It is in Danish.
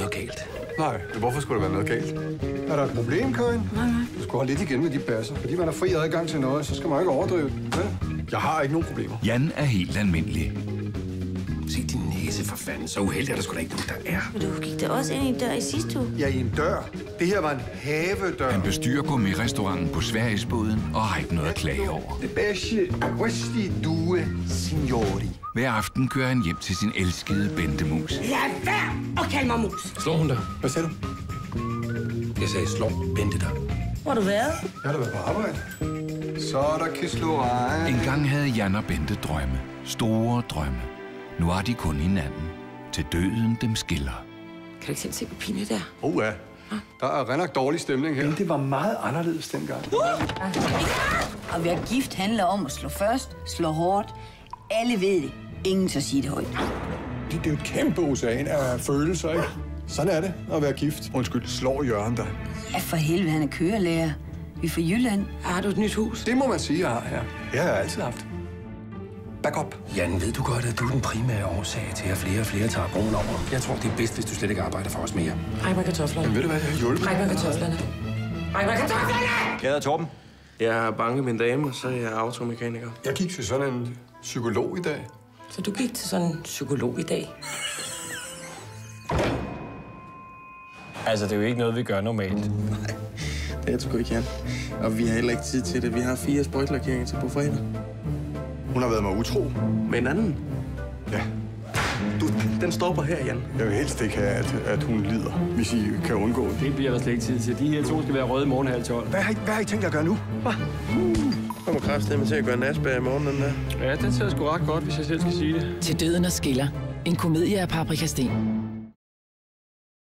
noget galt. Nej, hvorfor skulle der være noget galt? Er der et problem, Karin? Nej, nej. Du skulle holde lidt igen med de basser. Fordi man har fri adgang til noget, så skal man ikke overdrive det. Jeg har ikke nogen problemer. Jan er helt almindelig. Se din næse for fanden. Så uheldig er der sgu da ikke nogen, der er. Men du gik da også ind i en dør i sidste uge. Ja, i en dør. Det her var en havedør. Han bestyrer gourmetrestauranten på Sverigesbåden og har ikke noget at klage over. Det bedste, questi due signori. Hver aften kører han hjem til sin elskede Bente Mus. Lad være og kald mig mus. Slår hun dig? Hvad sagde du? Jeg sagde, slår Bente dig. Hvor har du været? Jeg har da været på arbejde. Så er der kislorej. En gang havde Jan og Bente drømme. Store drømme. Nu har de kun hinanden. Til døden dem skiller. Kan du ikke selv se på Pine der? Oh ja. Der er ret dårlig stemning her. Men det var meget anderledes dengang. At være gift handler om at slå først, slå hårdt. Alle ved det. Ingen så sige det højt. Det er jo et kæmpe ocean af følelser, ikke? Sådan er det at være gift. Undskyld, slår Jørgen dig? Ja, for helvede, han er kørelærer. Vi er fra Jylland. Har du et nyt hus? Det må man sige, jeg har her. Det har jeg altid haft. Back up. Jan, ved du godt, at du er den primære årsag til, at flere og flere tager broen over? Jeg tror, det er bedst, hvis du slet ikke arbejder for os mere. Ræk mig kartoflerne. Men ved du hvad, det har hjulpet. Ræk mig kartoflerne. Ræk mig kartoflerne! Jeg hedder Torben. Jeg har banket min dame, og så er jeg automekaniker. Jeg gik til sådan en psykolog i dag. Så du gik til sådan en psykolog i dag? Altså, det er jo ikke noget, vi gør normalt. Det er jeg sgu ikke, Jan. Og vi har heller ikke tid til det. Vi har fire sprøjtlakeringer til på fredag. Hun har været mig utro. Med en anden. Ja. Du, den stopper her, Jan. Jeg vil helst ikke have, at, at hun lider, hvis I kan undgå det. Det bliver der slet ikke tid til. De her to skal være røde i morgen halv 12. Hvad har, I, hvad har I tænkt at gøre nu? Kommer kraftedeme til at gøre Nasbær i morgen, den der. Ja, den ser sgu ret godt, hvis jeg selv skal sige det. Til døden og skiller. En komedie af Paprika Sten.